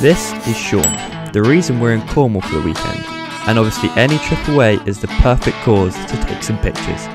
This is Sean, the reason we're in Cornwall for the weekend, and obviously any trip away is the perfect cause to take some pictures.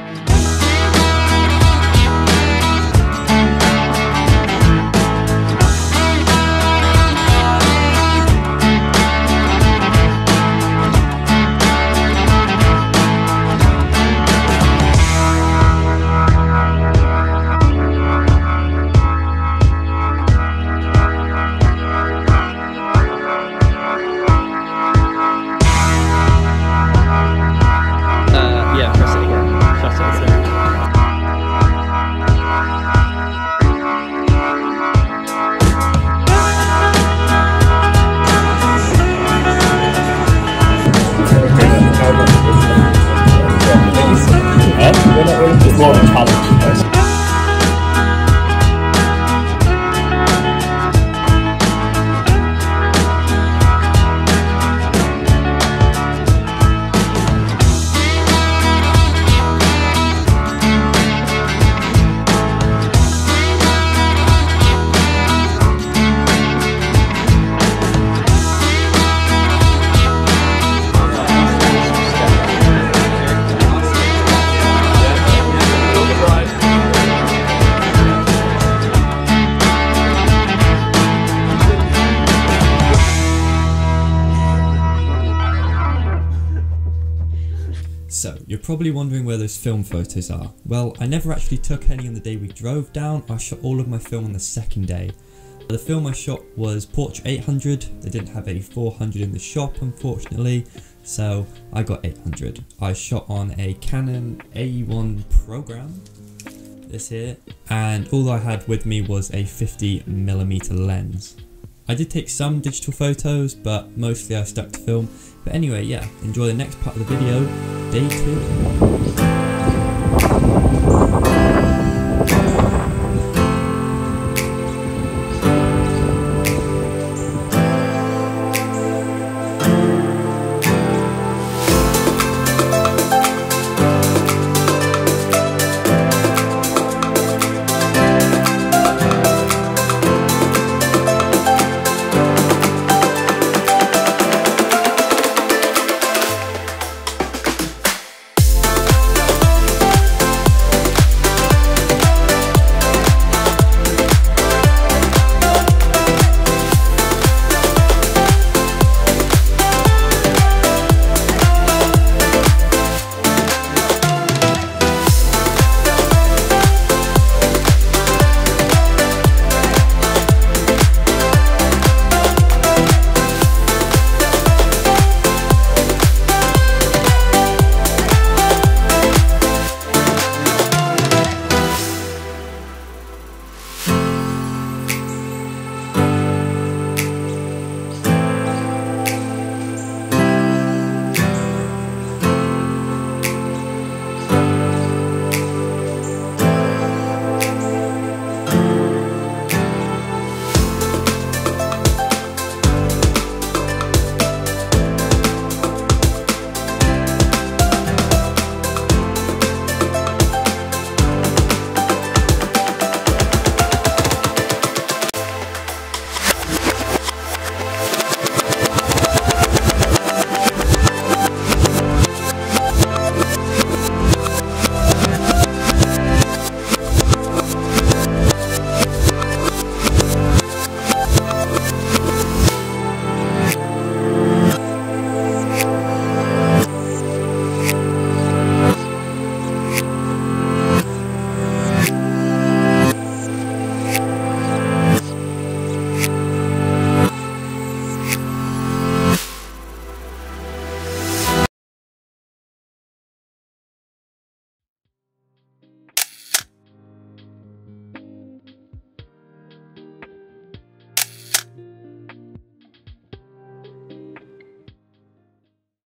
So, you're probably wondering where those film photos are. Well, I never actually took any on the day we drove down, I shot all of my film on the second day. The film I shot was Portra 800, they didn't have a 400 in the shop unfortunately, so I got 800. I shot on a Canon A1 program, this here, and all I had with me was a 50mm lens. I did take some digital photos, but mostly I stuck to film. But anyway, yeah, enjoy the next part of the video, day two.